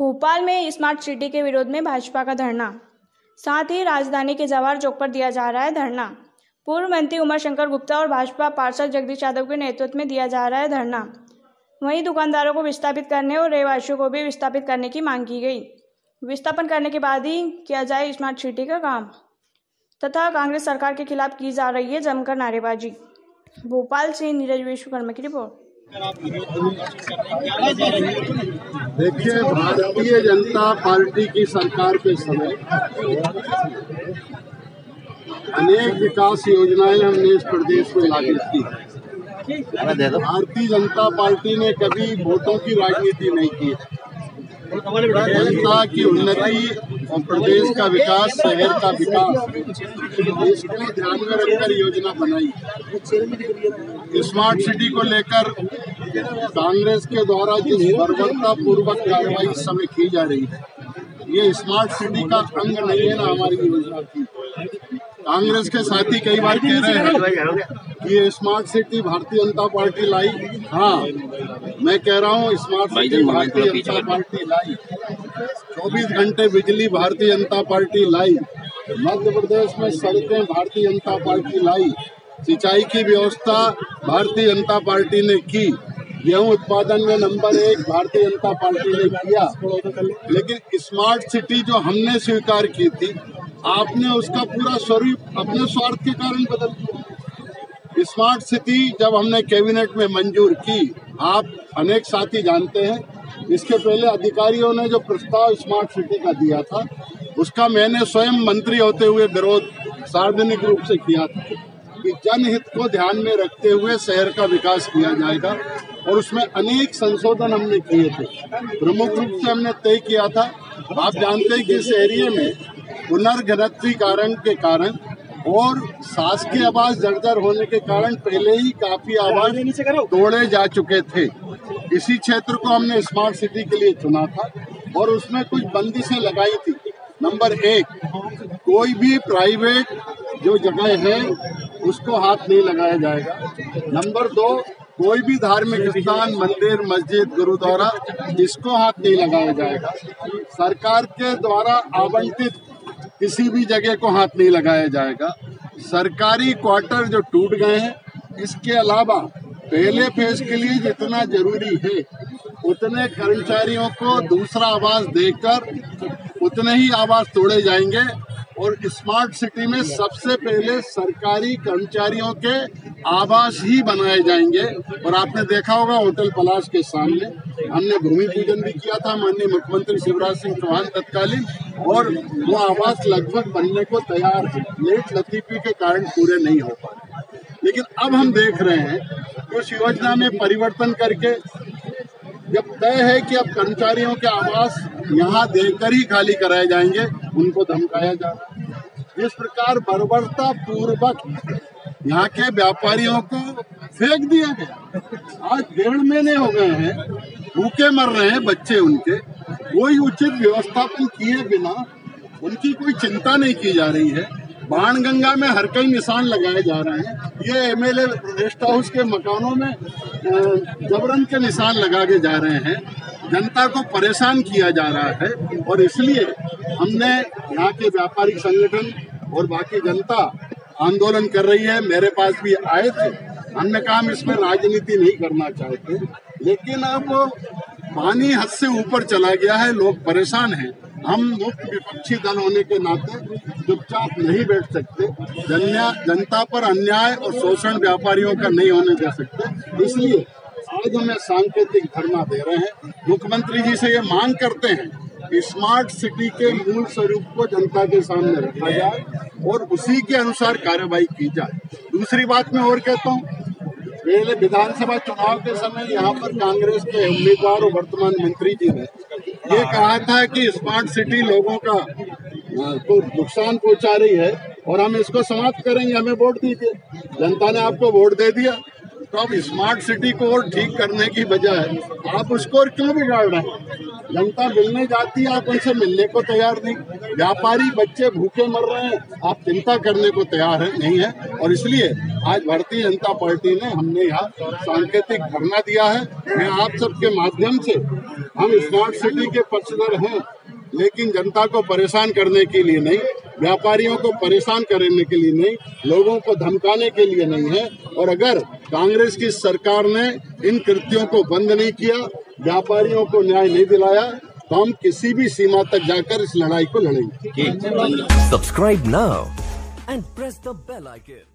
भोपाल में smart city के विरोध में भाजपा का धरना। साथ ही राजधानी के जवाहर चौक पर दिया जा रहा है धरना। पूर्व मंत्री उमा शंकर गुप्ता और भाजपा पार्षद जगदीश यादव के नेतृत्व में दिया जा रहा है धरना। वहीं दुकानदारों को विस्थापित करने और रहवासियों को भी विस्थापित करने की मांग की गई। विस्थापन करने के बाद ही किया जाए स्मार्ट सिटी का काम। तथा कांग्रेस सरकार के खिलाफ की जा रही है जमकर नारेबाजी। भोपाल से नीरज विश्वकर्मा की रिपोर्ट। देखिए, भारतीय जनता पार्टी की सरकार के समय अनेक विकास योजनाएँ हमने इस प्रदेश में लागू की भारतीय जनता पार्टी ने कभी वोटों की राजनीति नहीं की जनता की उन्नति और प्रदेश का विकास, शहर का विकास इसको ध्यान में रखकर योजना बनाई। स्मार्ट सिटी को लेकर कांग्रेस के द्वारा जिस बर्बरता पूर्वक कार्रवाई इस समय की जा रही है ये स्मार्ट सिटी का अंग नहीं है ना हमारी योजना की। कांग्रेस के साथी कई बार कह रहे हैं कि ये smart city Bharatiya Janata party लाई। हाँ मैं कह रहा हूँ smart city Bharatiya Janata party लाई। चौबीस घंटे बिजली भारतीय जनता पार्टी लाई। मध्य प्रदेश में सड़कें भारतीय जनता पार्टी लाई। सिंचाई की व्यवस्था भारतीय जनता पार्टी ने की। गेहूँ उत्पादन में नंबर एक भारतीय जनता पार्टी ने किया। लेकिन स्मार्ट सिटी जो हमने स्वीकार की थी, आपने उसका पूरा स्वरूप, अपने स्वार्थ के कारण बदल दिया। स्मार्ट सिटी जब हमने कैबिनेट में मंजूर की, आप अनेक साथी जानते हैं। इसके पहले अधिकारियों ने जो प्रस्ताव स्मार्ट सिटी का दिया था, उसका मैंने स्वयं मंत्री होते हुए विरोध सार्वजनिक रूप से किया था कि जनहित को ध्यान में रखते हुए शहर का विकास किया जाएगा। और उसमें अनेक संशोधन हमने किए थे। प्रमुख रूप से हमने तय किया था। आप जानते हैं कि इस एरिए में पुनर्घनत्रीकरण के कारण और शासकीय आवास जर्जर होने के कारण पहले ही काफ़ी आवास तोड़े जा चुके थे। इसी क्षेत्र को हमने स्मार्ट सिटी के लिए चुना था और उसमें कुछ बंदिशें लगाई थी। नंबर एक कोई भी प्राइवेट जो जगह है उसको हाथ नहीं लगाया जाएगा। नंबर दो कोई भी धार्मिक स्थान, मंदिर, मस्जिद, गुरुद्वारा, इसको हाथ नहीं लगाया जाएगा। सरकार के द्वारा आवंटित किसी भी जगह को हाथ नहीं लगाया जाएगा। सरकारी क्वार्टर जो टूट गए हैं, इसके अलावा पहले फ़ेज़ के लिए जितना ज़रूरी है, उतने कर्मचारियों को दूसरा आवास देकर उतने ही आवास तोड़े जाएँगे। और स्मार्ट सिटी में सबसे पहले सरकारी कर्मचारियों के आवास ही बनाए जाएँगे। और आपने देखा होगा होटल पलाश के सामने। हमने भूमि पूजन भी किया था, माननीय मुख्यमंत्री शिवराज सिंह चौहान तत्कालीन। और वो आवास लगभग बनने को तैयार है लेट लतीफी के कारण पूरे नहीं हो पाए। लेकिन अब हम देख रहे हैं उस योजना में परिवर्तन करके जब तय है कि अब कर्मचारियों के आवास यहाँ देकर ही खाली कराए जाएँगे, उनको धमकाया जा रहा है। इस प्रकार बर्बरता पूर्वक यहाँ के व्यापारियों को फेंक दिया गया। आज डेढ़ महीने हो गए हैं, भूखे मर रहे हैं बच्चे उनके। कोई उचित व्यवस्थापन किए बिना उनकी कोई चिंता नहीं की जा रही है। बाण गंगा में हर कई निशान लगाए जा रहे हैं। ये एमएलए रेस्ट हाउस के मकानों में जबरन के निशान लगा के जा रहे हैं। जनता को परेशान किया जा रहा है और इसलिए हमने यहाँ के व्यापारिक संगठन और बाकी जनता आंदोलन कर रही है, मेरे पास भी आए थे। हमने कहा हम इसमें राजनीति नहीं करना चाहते। लेकिन अब पानी हद से ऊपर चला गया है, लोग परेशान हैं। हम मुक्त विपक्षी दल होने के नाते चुपचाप नहीं बैठ सकते। जनता पर अन्याय और शोषण व्यापारियों का नहीं होने दे सकते। इसलिए आज हमें सांकेतिक धरना दे रहे हैं। मुख्यमंत्री जी से ये मांग करते हैं स्मार्ट सिटी के मूल स्वरूप को जनता के सामने रखा जाए और उसी के अनुसार कार्रवाई की जाए। दूसरी बात मैं और कहता हूँ, पहले विधानसभा चुनाव के समय यहाँ पर कांग्रेस के उम्मीदवार और वर्तमान मंत्री जी ने ये कहा था कि स्मार्ट सिटी लोगों का को नुकसान पहुँचा रही है और हम इसको समाप्त करेंगे, हमें वोट दीजिए। जनता ने आपको वोट दे दिया। तो अब स्मार्ट सिटी को और ठीक करने की बजाय आप उसको और क्यों बिगाड़ रहे हैं? जनता मिलने जाती है, आप उनसे मिलने को तैयार नहीं। व्यापारी बच्चे भूखे मर रहे हैं, आप चिंता करने को तैयार है, नहीं है। और इसलिए आज भारतीय जनता पार्टी ने हमने यहाँ सांकेतिक धरना दिया है। मैं आप सबके माध्यम से, हम स्मार्ट सिटी के पक्षधर हैं, लेकिन जनता को परेशान करने के लिए नहीं, व्यापारियों को परेशान करने के लिए नहीं, लोगों को धमकाने के लिए नहीं है। और अगर कांग्रेस की सरकार ने इन कृत्यों को बंद नहीं किया व्यापारियों को न्याय नहीं दिलाया तो हम किसी भी सीमा तक जाकर इस लड़ाई को लड़ेंगे subscribe now and press the bell icon.